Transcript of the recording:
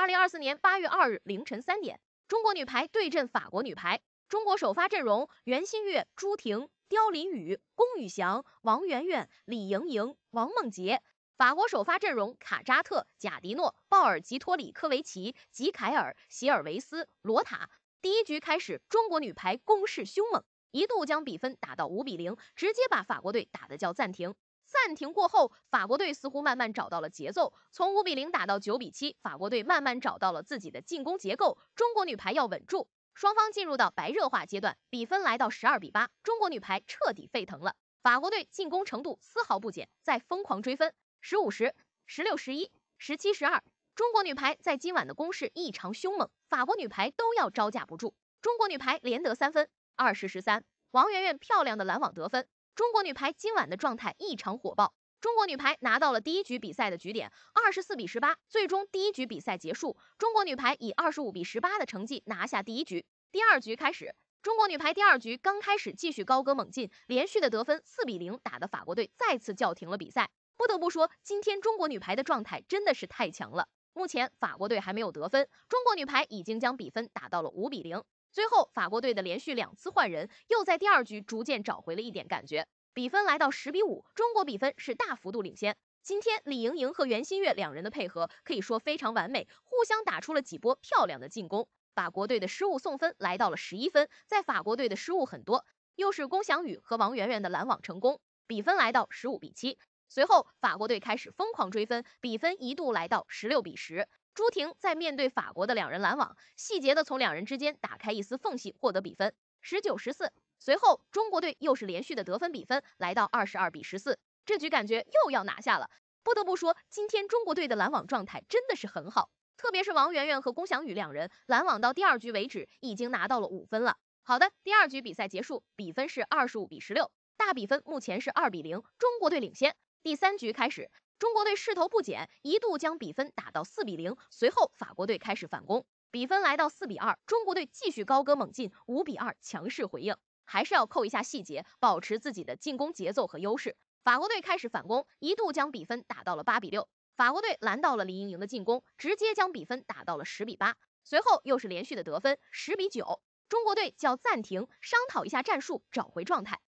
二零二四年八月二日凌晨三点，中国女排对阵法国女排。中国首发阵容：袁心玥、朱婷、刁琳宇、龚宇翔、王媛媛、李盈莹、王梦洁。法国首发阵容：卡扎特、贾迪诺、鲍尔吉托里科维奇、吉凯尔、席尔维斯、罗塔。第一局开始，中国女排攻势凶猛，一度将比分打到五比零，直接把法国队打得叫暂停。暂停过后，法国队似乎慢慢找到了节奏，从五比零打到九比七，法国队慢慢找到了自己的进攻结构。中国女排要稳住，双方进入到白热化阶段，比分来到十二比八，中国女排彻底沸腾了，法国队进攻程度丝毫不减，在疯狂追分。十五十、十六十一、十七十二，中国女排在今晚的攻势异常凶猛，法国女排都要招架不住。中国女排连得三分，二十十三，王媛媛漂亮的拦网得分。中国女排今晚的状态异常火爆，中国女排拿到了第一局比赛的局点，二十四比十八，最终第一局比赛结束，中国女排以二十五比十八的成绩拿下第一局。第二局开始，中国女排第二局刚开始继续高歌猛进，连续的得分，四比零打的法国队再次叫停了比赛。不得不说，今天中国女排的状态真的是太强了。目前法国队还没有得分，中国女排已经将比分打到了五比零。最后，法国队的连续两次换人，又在第二局逐渐找回了一点感觉，比分来到十比五，中国比分是大幅度领先。今天李盈莹和袁心玥两人的配合可以说非常完美，互相打出了几波漂亮的进攻。法国队的失误送分来到了十一分，在法国队的失误很多，又是龚翔宇和王媛媛的拦网成功，比分来到十五比七。随后，法国队开始疯狂追分，比分一度来到十六比十。朱婷在面对法国的两人拦网，细节的从两人之间打开一丝缝隙，获得比分十九十四。随后中国队又是连续的得分，比分来到二十二比十四。这局感觉又要拿下了。不得不说，今天中国队的拦网状态真的是很好，特别是王媛媛和龚翔宇两人拦网到第二局为止已经拿到了五分了。好的，第二局比赛结束，比分是二十五比十六，大比分目前是二比零，中国队领先。第三局开始。中国队势头不减，一度将比分打到四比零。随后法国队开始反攻，比分来到四比二。中国队继续高歌猛进，五比二强势回应。还是要扣一下细节，保持自己的进攻节奏和优势。法国队开始反攻，一度将比分打到了八比六。法国队拦到了李盈莹的进攻，直接将比分打到了十比八。随后又是连续的得分，十比九。中国队叫暂停，商讨一下战术，找回状态。